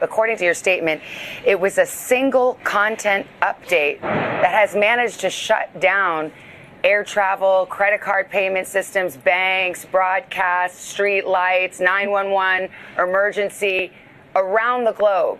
According to your statement, it was a single content update that has managed to shut down air travel, credit card payment systems, banks, broadcasts, street lights, 911, emergency around the globe.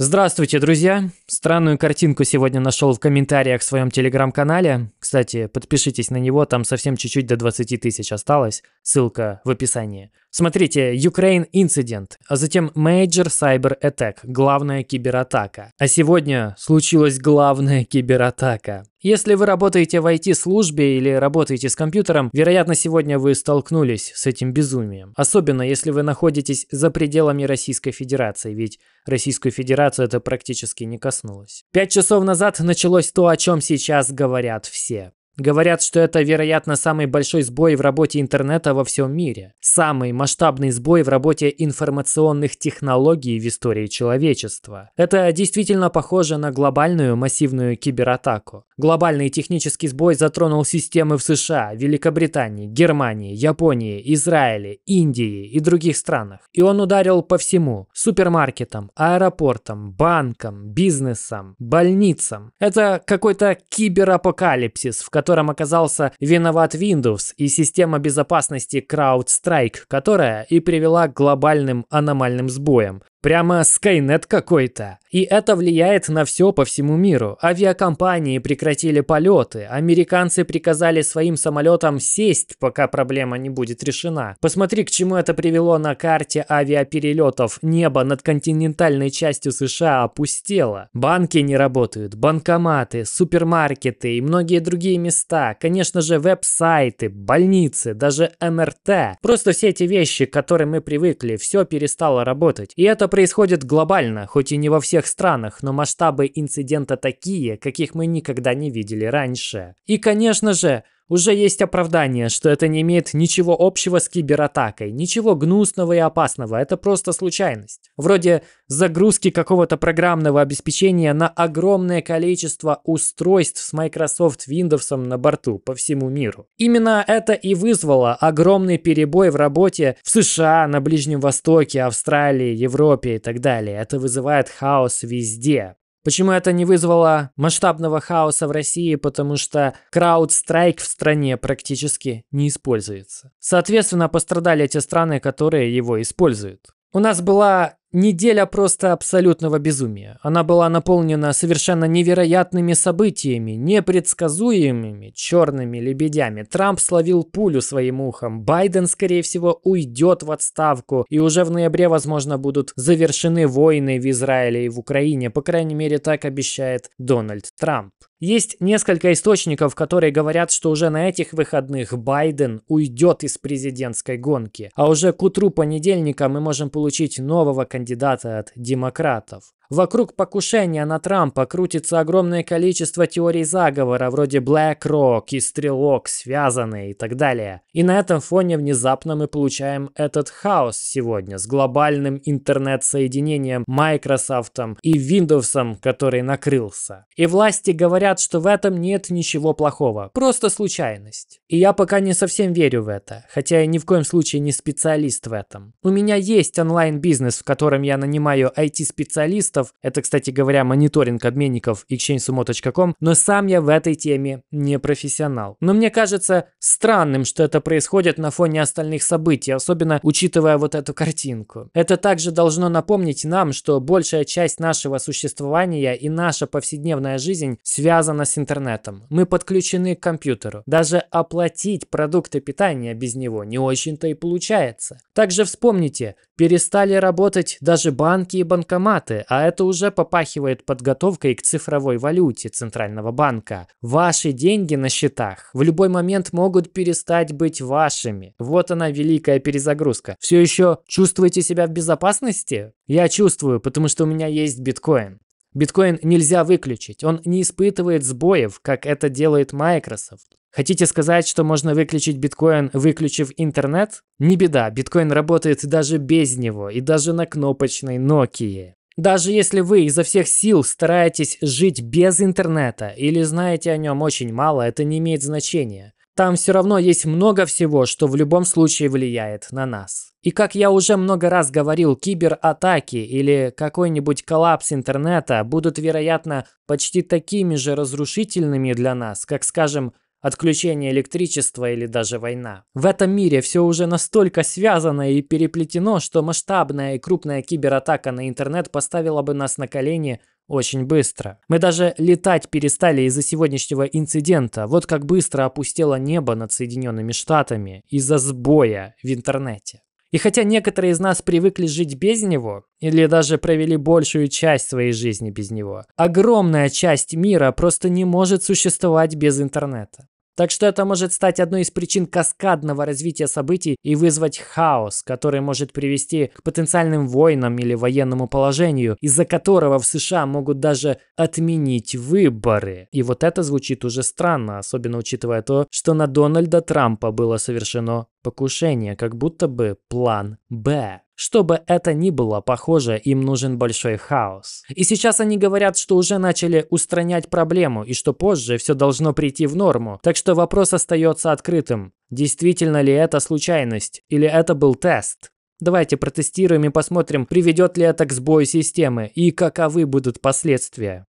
Здравствуйте, друзья! Странную картинку сегодня нашел в комментариях в своем телеграм-канале. Кстати, подпишитесь на него, там совсем чуть-чуть до 20 тысяч осталось. Ссылка в описании. Смотрите, Ukraine Incident, а затем Major Cyber Attack, главная кибератака. А сегодня случилась главная кибератака. Если вы работаете в IT-службе или работаете с компьютером, вероятно, сегодня вы столкнулись с этим безумием. Особенно, если вы находитесь за пределами Российской Федерации, ведь Российскую Федерацию это практически не коснулось. Пять часов назад началось то, о чем сейчас говорят все. Говорят, что это, вероятно, самый большой сбой в работе интернета во всем мире. Самый масштабный сбой в работе информационных технологий в истории человечества. Это действительно похоже на глобальную массивную кибератаку. Глобальный технический сбой затронул системы в США, Великобритании, Германии, Японии, Израиле, Индии и других странах. И он ударил по всему – супермаркетам, аэропортам, банкам, бизнесам, больницам. Это какой-то киберапокалипсис, в котором котором оказался виноват Windows и система безопасности CrowdStrike, которая и привела к глобальным аномальным сбоям, Прямо Skynet какой-то. И это влияет на все по всему миру. Авиакомпании прекратили полеты, американцы приказали своим самолетам сесть, пока проблема не будет решена. Посмотри, к чему это привело на карте авиаперелетов. Небо над континентальной частью США опустело. Банки не работают, банкоматы, супермаркеты и многие другие места. Конечно же, веб-сайты, больницы, даже МРТ. Просто все эти вещи, к которым мы привыкли, все перестало работать. И это происходит глобально, хоть и не во всех странах, но масштабы инцидента такие, каких мы никогда не видели раньше. И, конечно же, уже есть оправдание, что это не имеет ничего общего с кибератакой, ничего гнусного и опасного, это просто случайность. Вроде загрузки какого-то программного обеспечения на огромное количество устройств с Microsoft Windows на борту по всему миру. Именно это и вызвало огромный перебой в работе в США, на Ближнем Востоке, Австралии, Европе и так далее. Это вызывает хаос везде. Почему это не вызвало масштабного хаоса в России? Потому что CrowdStrike в стране практически не используется. Соответственно, пострадали те страны, которые его используют. У нас была Неделя просто абсолютного безумия. Она была наполнена совершенно невероятными событиями, непредсказуемыми черными лебедями. Трамп словил пулю своим ухом. Байден, скорее всего, уйдет в отставку. И уже в ноябре, возможно, будут завершены войны в Израиле и в Украине. По крайней мере, так обещает Дональд Трамп. Есть несколько источников, которые говорят, что уже на этих выходных Байден уйдет из президентской гонки, а уже к утру понедельника мы можем получить нового кандидата от демократов. Вокруг покушения на Трампа крутится огромное количество теорий заговора, вроде BlackRock и Стрелок связанные и так далее. И на этом фоне внезапно мы получаем этот хаос сегодня с глобальным интернет-соединением Microsoft и Windows, который накрылся. И власти говорят, что в этом нет ничего плохого, просто случайность. И я пока не совсем верю в это, хотя я ни в коем случае не специалист в этом. У меня есть онлайн-бизнес, в котором я нанимаю IT-специалистов, тестов. Это, кстати говоря, мониторинг обменников exchangesumo.com, но сам я в этой теме не профессионал. Но мне кажется странным, что это происходит на фоне остальных событий, особенно учитывая вот эту картинку. Это также должно напомнить нам, что большая часть нашего существования и наша повседневная жизнь связана с интернетом. Мы подключены к компьютеру. Даже оплатить продукты питания без него не очень-то и получается. Также вспомните, перестали работать даже банки и банкоматы, а это уже попахивает подготовкой к цифровой валюте Центрального банка. Ваши деньги на счетах в любой момент могут перестать быть вашими. Вот она, великая перезагрузка. Все еще чувствуете себя в безопасности? Я чувствую, потому что у меня есть биткоин. Биткоин нельзя выключить, он не испытывает сбоев, как это делает Microsoft. Хотите сказать, что можно выключить биткоин, выключив интернет? Не беда, биткоин работает даже без него и даже на кнопочной Nokia. Даже если вы изо всех сил стараетесь жить без интернета или знаете о нем очень мало, это не имеет значения. там все равно есть много всего, что в любом случае влияет на нас. И как я уже много раз говорил, кибератаки или какой-нибудь коллапс интернета будут, вероятно, почти такими же разрушительными для нас, как, скажем, отключение электричества или даже война. В этом мире все уже настолько связано и переплетено, что масштабная и крупная кибератака на интернет поставила бы нас на колени очень быстро. Мы даже летать перестали из-за сегодняшнего инцидента. Вот как быстро опустело небо над Соединенными Штатами из-за сбоя в интернете. И хотя некоторые из нас привыкли жить без него, или даже провели большую часть своей жизни без него, огромная часть мира просто не может существовать без интернета. Так что это может стать одной из причин каскадного развития событий и вызвать хаос, который может привести к потенциальным войнам или военному положению, из-за которого в США могут даже отменить выборы. И вот это звучит уже странно, особенно учитывая то, что на Дональда Трампа было совершено покушение, как будто бы план «Б». Что бы это ни было, похоже, им нужен большой хаос. И сейчас они говорят, что уже начали устранять проблему и что позже все должно прийти в норму. Так что вопрос остается открытым. Действительно ли это случайность или это был тест? Давайте протестируем и посмотрим, приведет ли это к сбою системы и каковы будут последствия.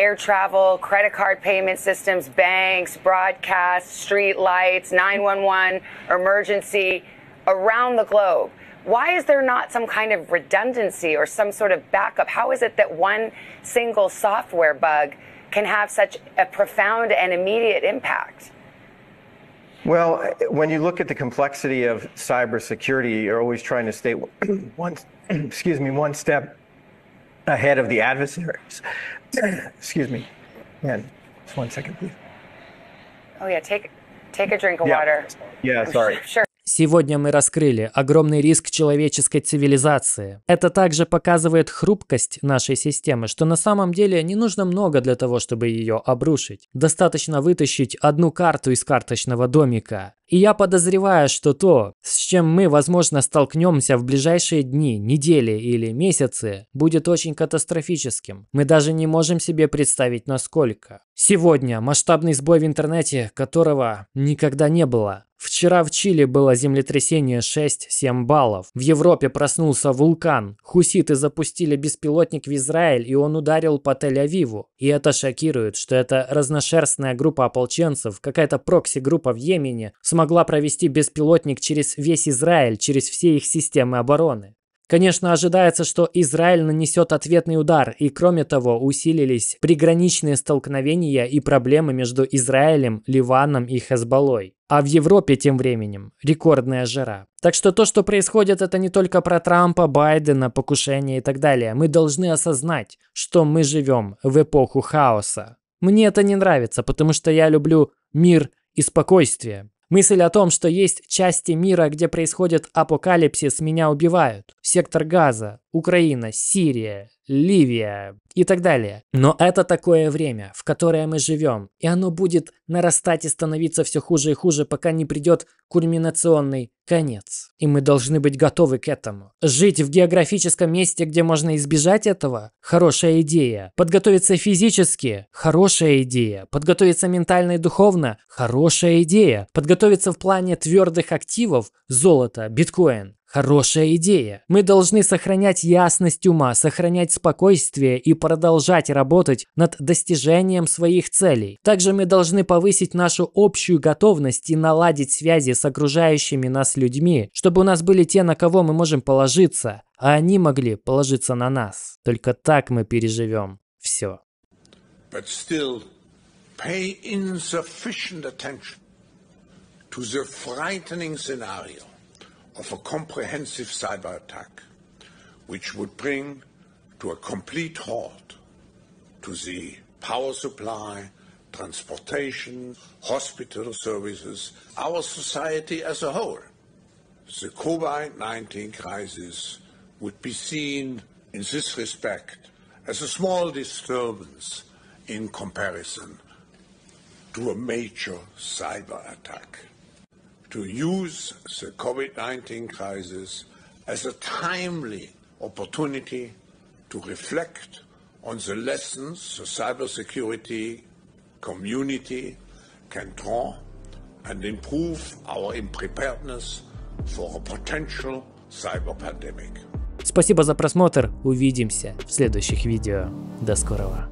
Air travel, credit card payment systems, banks, broadcasts, street lights, 911, emergency around the globe. Why is there not some kind of redundancy or some sort of backup? How is it that one single software bug can have such a profound and immediate impact? Well, when you look at the complexity of cybersecurity, you're always trying to stay one, excuse me, one step ahead of the adversaries. Excuse me. Man, just one second, please. Oh yeah, take take a drink of Yeah. water. Yeah, sorry. Sure. Сегодня мы раскрыли огромный риск человеческой цивилизации. Это также показывает хрупкость нашей системы, что на самом деле не нужно много для того, чтобы ее обрушить. Достаточно вытащить одну карту из карточного домика. И я подозреваю, что то, с чем мы, возможно, столкнемся в ближайшие дни, недели или месяцы, будет очень катастрофическим. Мы даже не можем себе представить, насколько. Сегодня масштабный сбой в интернете, которого никогда не было. Вчера в Чили было землетрясение 6-7 баллов. В Европе проснулся вулкан. Хуситы запустили беспилотник в Израиль, и он ударил по Тель-Авиву. И это шокирует, что эта разношерстная группа ополченцев, какая-то прокси-группа в Йемене, смогла провести беспилотник через весь Израиль, через все их системы обороны. Конечно, ожидается, что Израиль нанесет ответный удар, и кроме того усилились приграничные столкновения и проблемы между Израилем, Ливаном и Хезболлой. А в Европе тем временем рекордная жара. Так что то, что происходит, это не только про Трампа, Байдена, покушения и так далее. Мы должны осознать, что мы живем в эпоху хаоса. Мне это не нравится, потому что я люблю мир и спокойствие. Мысль о том, что есть части мира, где происходит апокалипсис, меня убивают. Сектор Газа, Украина, Сирия, Ливия и так далее. Но это такое время, в которое мы живем, и оно будет нарастать и становиться все хуже и хуже, пока не придет кульминационный конец. И мы должны быть готовы к этому. Жить в географическом месте, где можно избежать этого – хорошая идея. Подготовиться физически – хорошая идея. Подготовиться ментально и духовно – хорошая идея. Подготовиться в плане твердых активов – золото, биткоин Хорошая идея. Мы должны сохранять ясность ума, сохранять спокойствие и продолжать работать над достижением своих целей. Также мы должны повысить нашу общую готовность и наладить связи с окружающими нас людьми, чтобы у нас были те, на кого мы можем положиться, а они могли положиться на нас. Только так мы переживем все. but still pay insufficient attention to the frightening scenario of a comprehensive cyber attack, which would bring to a complete halt to the power supply, transportation, hospital services, our society as a whole. The COVID 19 crisis would be seen in this respect as a small disturbance in comparison to a major cyber attack To use the COVID 19 crisis as a timely opportunity to reflect on the lessons the cybersecurity community can draw and improve our preparedness for a potential cyber pandemic. Спасибо за просмотр, увидимся в следующих видео. До скорого.